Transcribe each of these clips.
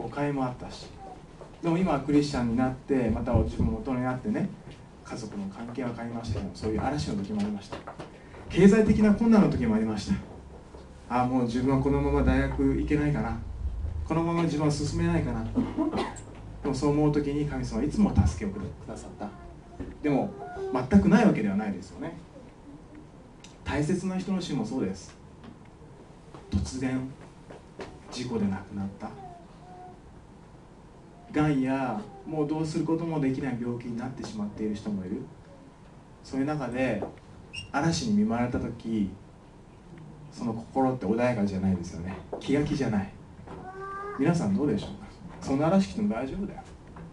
誤解もあったし。でも今はクリスチャンになってまた自分も大人になってね家族の関係は変わりましたけどそういう嵐の時もありました。経済的な困難の時もありました。ああもう自分はこのまま大学行けないかな。このまま自分は進めないかな。でもそう思う時に神様はいつも助けをくださった。でも全くないわけではないですよね。大切な人の死もそうです。突然事故で亡くなった。がんやもうどうすることもできない病気になってしまっている人もいる。そういう中で嵐に見舞われた時その心って穏やかじゃないですよね。気が気じゃない。皆さんどうでしょうか？そんな嵐来ても大丈夫だよ。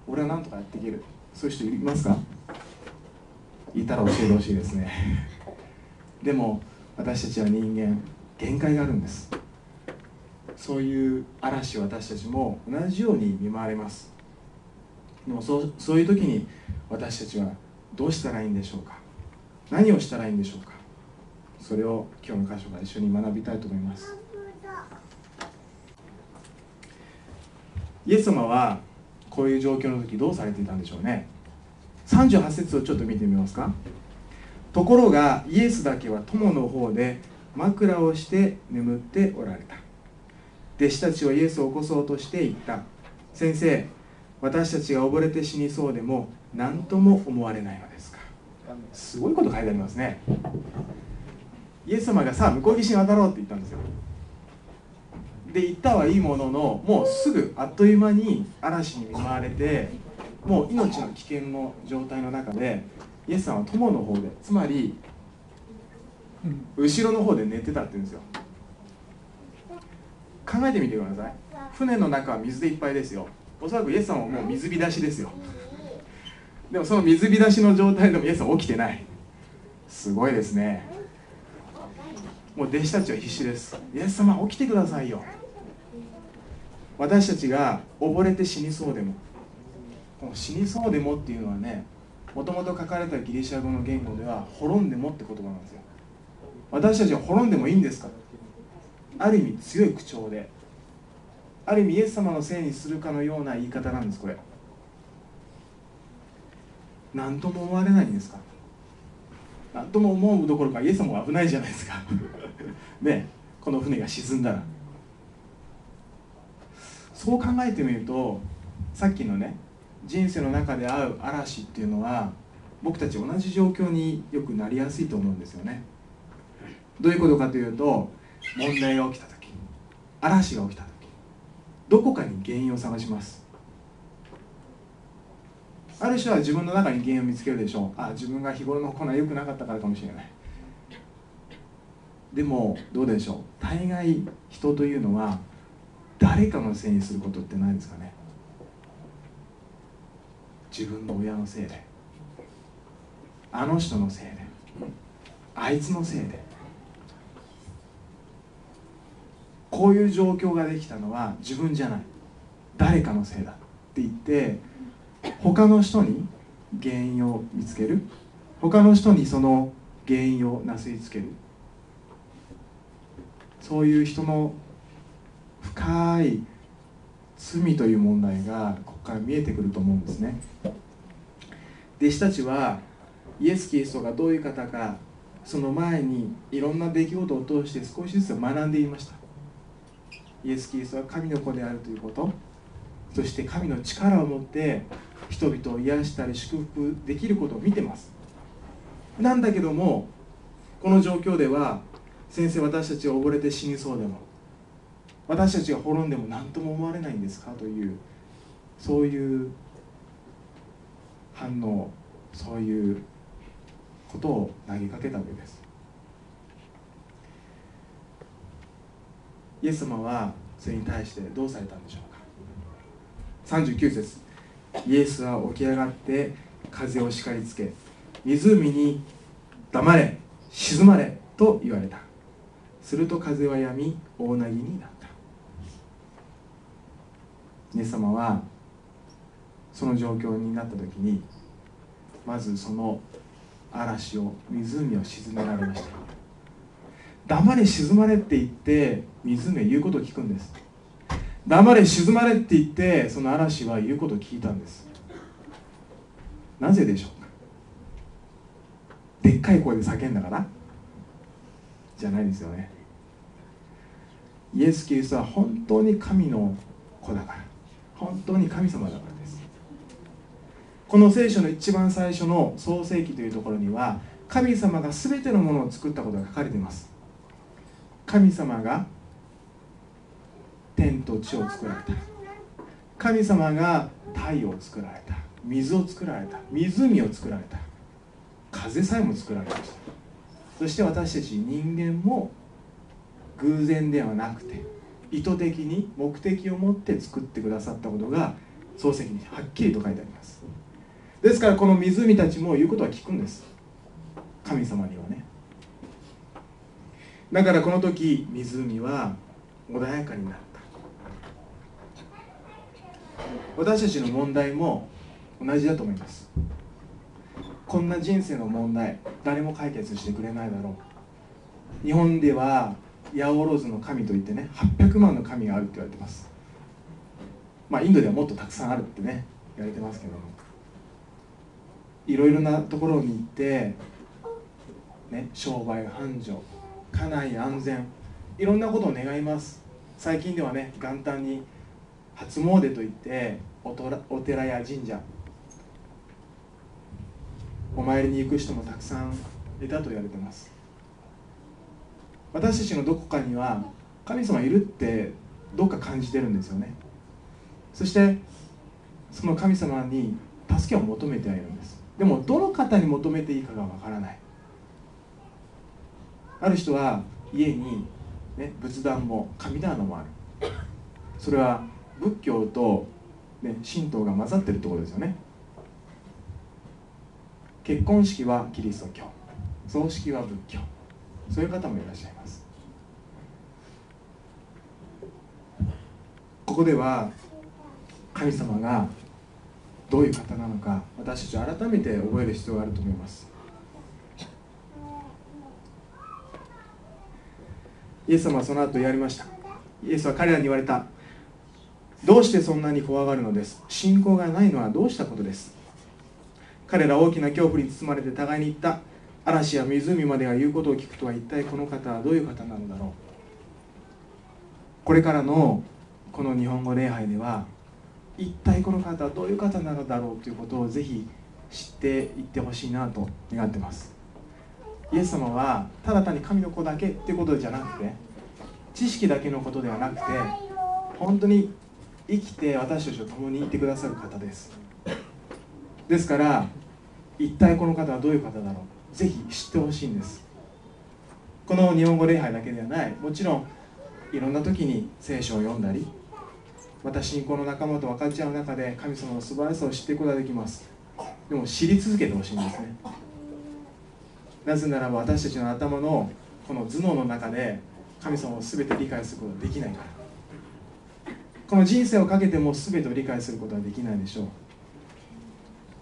俺は何とかやっていける。そういう人いますか？いたら教えてほしいですね。でも私たちは人間限界があるんです。そういう嵐私たちも同じように見舞われます。でもそうそういう時に私たちはどうしたらいいんでしょうか？何をしたらいいんでしょうか？それを今日の箇所から一緒に学びたいと思います。イエス様はこういう状況の時どうされていたんでしょうね？38節をちょっと見てみますか。ところがイエスだけは友の方で枕をして眠っておられた。弟子たちはイエスを起こそうとして言った。先生私たちが溺れて死にそうでも何とも思われないのですか。すごいこと書いてありますね。イエス様がさあ向こう岸に渡ろうって言ったんですよ。で行ったはいいもののもうすぐあっという間に嵐に見舞われてもう命の危険の状態の中でイエスさんは友の方でつまり後ろの方で寝てたって言うんですよ考えてみてください。船の中は水でいっぱいですよ。おそらくイエスさんはもう水浸しですよ。でもその水浸しの状態でもイエスさん起きてない。すごいですね。もう弟子たちは必死です。イエス様起きてくださいよ。私たちが溺れて死にそうでも。この死にそうでもっていうのはねもともと書かれたギリシャ語の言語では滅んでもって言葉なんですよ。私たちは滅んでもいいんですか？ある意味強い口調である意味イエス様のせいにするかのような言い方なんですこれ。何とも思われないんですか？何とも思うどころかイエス様は危ないじゃないですか。ねこの船が沈んだら。そう考えてみるとさっきのね人生の中で会う嵐っていうのは僕たち同じ状況によくなりやすいと思うんですよね。どういうことかというと問題が起きた時嵐が起きた時どこかに原因を探します。ある人は自分の中に原因を見つけるでしょう。あ自分が日頃の行い良くなかったからかもしれない。でもどうでしょう。大概人というのは誰かのせいにすることってないですかね。自分の親のせいであの人のせいであいつのせいでこういう状況ができたのは自分じゃない。誰かのせいだって言って他の人に原因を見つける。他の人にその原因をなすりつける。そういう人の深い罪という問題がここから見えてくると思うんですね。弟子たちはイエス・キリストがどういう方かその前にいろんな出来事を通して少しずつ学んでいました。イエス・キリストは神の子であるということ。そして神の力を持って人々を癒したり祝福できることを見てます。なんだけどもこの状況では先生私たちは溺れて死にそうでも私たちが滅んでも何とも思われないんですか？というそういう反応そういうことを投げかけたわけです。イエス様はそれに対してどうされたんでしょうか？39節イエスは起き上がって風を叱りつけ湖に黙れ沈まれと言われた。すると風は止み大なぎになった。イエス様はその状況になった時にまずその嵐を湖を沈められました。黙れ沈まれって言って湖へ言うことを聞くんです。黙れ静まれって言ってその嵐は言うことを聞いたんです。なぜでしょうか？でっかい声で叫んだから？じゃないですよね。イエス・キリストは本当に神の子だから。本当に神様だからです。この聖書の一番最初の創世記というところには神様が全てのものを作ったことが書かれています。神様が天と地を作られた。神様が太陽を作られた。水を作られた。湖を作られた。風さえも作られました。そして私たち人間も偶然ではなくて意図的に目的を持って作ってくださったことが漱石にはっきりと書いてあります。ですからこの湖たちも言うことは聞くんです。神様にはね。だからこの時湖は穏やかになった。私たちの問題も同じだと思います。こんな人生の問題誰も解決してくれないだろう。日本では八百万の神といってね800万の神があるって言われてます。まあインドではもっとたくさんあるってね言われてますけども。いろいろなところに行って、ね、商売繁盛家内安全。いろんなことを願います。最近ではね元旦に初詣といってお寺や神社お参りに行く人もたくさんいたと言われてます。私たちのどこかには神様いるってどっか感じてるんですよね。そしてその神様に助けを求めてはいるんです。でもどの方に求めていいかがわからない。ある人は家に、ね、仏壇も神棚もある。それは仏教と、ね、神道が混ざってるところですよね。結婚式はキリスト教。葬式は仏教。そういう方もいらっしゃいます。ここでは神様がどういう方なのか私たち改めて覚える必要があると思います。イエス様はその後言われました。イエスは彼らに言われた。どうしてそんなに怖がるのです？信仰がないのはどうしたことです？彼ら大きな恐怖に包まれて互いに言った。嵐や湖までが言うことを聞くとは一体この方はどういう方なのだろう？これからのこの日本語礼拝では一体この方はどういう方なのだろうということをぜひ知っていってほしいなと願ってます。イエス様はただ単に神の子だけっていうことじゃなくて知識だけのことではなくて本当に生きて私たちと共にいてくださる方です。ですから一体この方はどういう方だろう。ぜひ知ってほしいんです。この日本語礼拝だけではない。もちろんいろんな時に聖書を読んだりまた信仰の仲間と分かち合う中で神様の素晴らしさを知っていくことができます。でも知り続けてほしいんですね。なぜならば私たちの頭のこの頭脳の中で神様を全て理解することができないから。この人生をかけても全てを理解することはできないでしょう。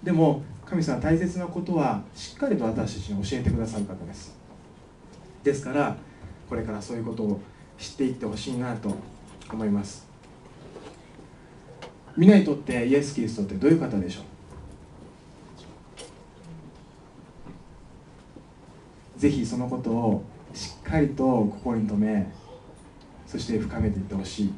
でも神様は大切なことはしっかりと私たちに教えてくださる方です。ですからこれからそういうことを知っていってほしいなと思います。皆にとってイエス・キリストってどういう方でしょう？ぜひそのことをしっかりと心に留めそして深めていってほしい。